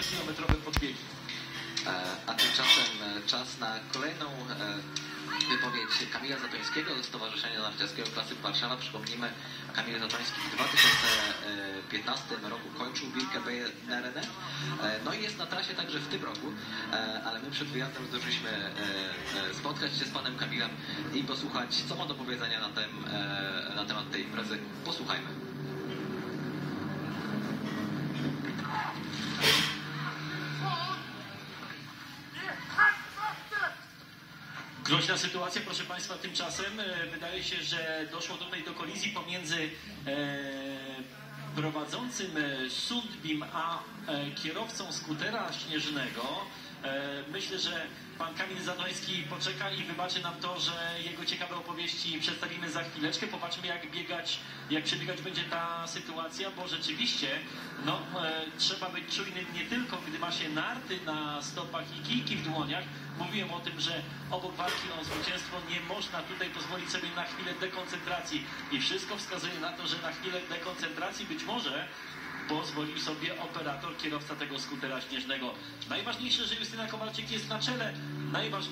40-kilometrowym podbiegu. E, A tymczasem e, czas na kolejną e, wypowiedź Kamila Zatońskiego ze Stowarzyszenia Narciarskiego Klasyk Warszawa. Przypomnijmy, Kamil Zatoński w 2015 roku kończył Wilkę Bejenerene. No i jest na trasie także w tym roku, ale my przed wyjazdem zdążyliśmy spotkać się z panem Kamilem i posłuchać, co ma do powiedzenia na, tem, na temat tej imprezy. Posłuchajmy. Groźna sytuacja, proszę Państwa, tymczasem e, wydaje się, że doszło tutaj do kolizji pomiędzy e, prowadzącym e, Sundbim a kierowcą skutera śnieżnego. E, myślę, że pan Kamil Zadoński poczeka i wybaczy nam to, że jego ciekawe opowieści przedstawimy za chwileczkę. Popatrzmy, jak biegać, jak przebiegać będzie ta sytuacja, bo rzeczywiście no, e, trzeba być czujnym nie tylko, gdy ma się narty na stopach i kijki w dłoniach. Mówiłem o tym, że obok walki o zwycięstwo nie można tutaj pozwolić sobie na chwilę dekoncentracji. I wszystko wskazuje na to, że na chwilę dekoncentracji być może pozwolił sobie operator, kierowca tego skutera śnieżnego. Najważniejsze, że Justyna Kowalczyk jest na czele. Najważniejsze